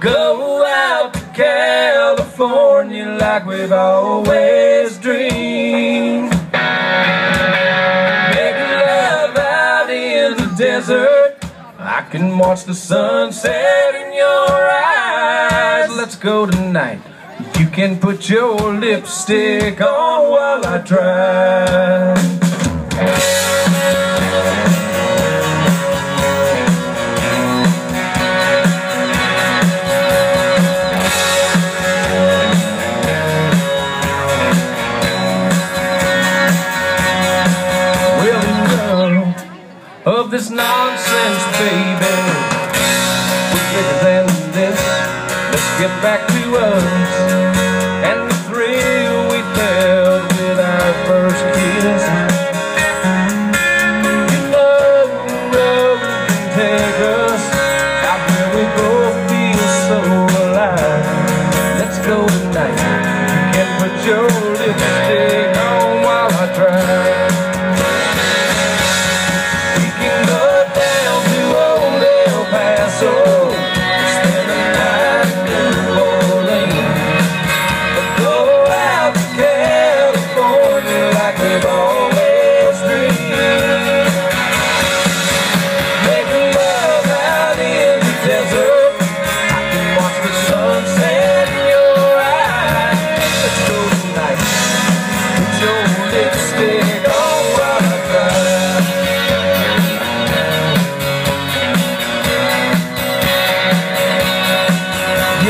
Go out to California like we've always dreamed. Make love out in the desert. I can watch the sunset in your eyes. Let's go tonight. You can put your lipstick on while I try. This nonsense, baby. We're bigger than this. Let's get back to us and the thrill we felt with our first kiss. You know road can take us out where we both feel so alive. Let's go tonight. You can put your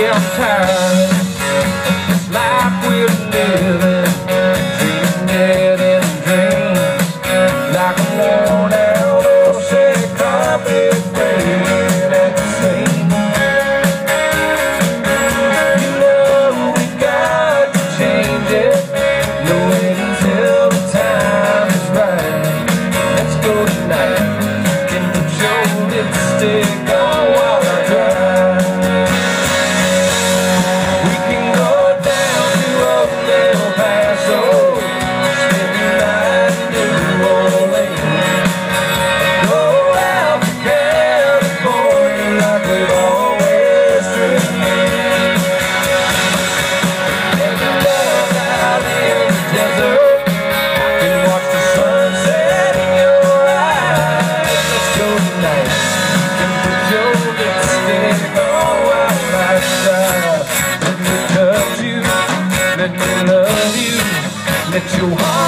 time This let me love you, let your heart